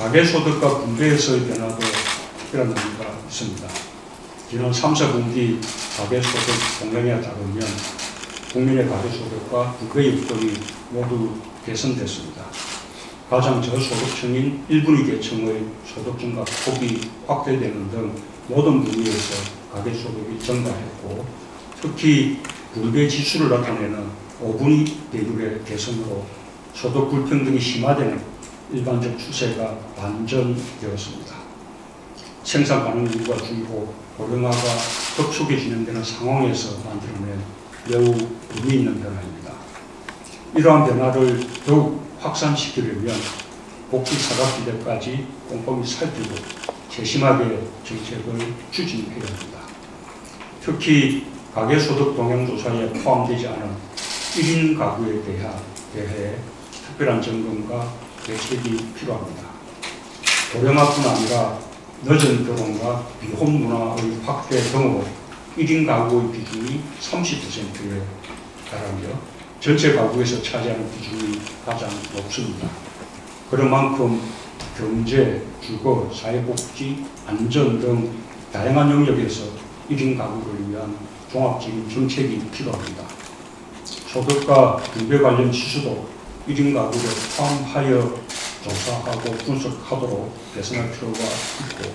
가계소득과 분배에서의 변화도 의미가 있습니다. 지난 3, 4분기 가계소득 공정에 따르면 국민의 가계소득과 분배 요건이 모두 개선됐습니다. 가장 저소득층인 1분위 계층의 소득 증가 폭이 확대되는 등 모든 분야에서 가계소득이 증가했고 특히 분배 지수를 나타내는 5분위 대륙의 개선으로 소득 불평등이 심화되는 일반적 추세가 반전되었습니다. 생산 가능 인구가 줄고 고령화가 급속히 진행되는 상황에서 만들어낸 매우 의미 있는 변화입니다. 이러한 변화를 더욱 확산시키려면 복지 사각지대까지 꼼꼼히 살피고 세심하게 정책을 추진해야 합니다. 특히 가계소득 동향조사에 포함되지 않은 1인 가구에 대해 특별한 점검과 대책이 필요합니다. 고령화뿐 아니라 늦은 결혼과 비혼 문화의 확대 등으로 1인 가구의 비중이 30%에 달하며 전체 가구에서 차지하는 비중이 가장 높습니다. 그런 만큼 경제, 주거, 사회복지, 안전 등 다양한 영역에서 1인 가구를 위한 종합적인 정책이 필요합니다. 소득과 분배 관련 지수도 1인 가구를 포함하여 조사하고 분석하도록 개선할 필요가 있고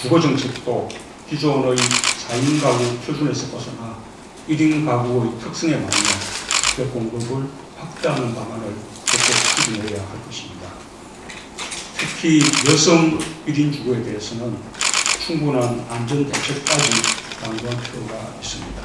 주거 정책도 기존의 4인 가구 표준에서 벗어나 1인 가구의 특성에 맞는 주택 공급을 확대하는 방안을 적극 추진해야 할 것입니다. 특히 여성 1인 주거에 대해서는 충분한 안전 대책까지 강구할 필요가 있습니다.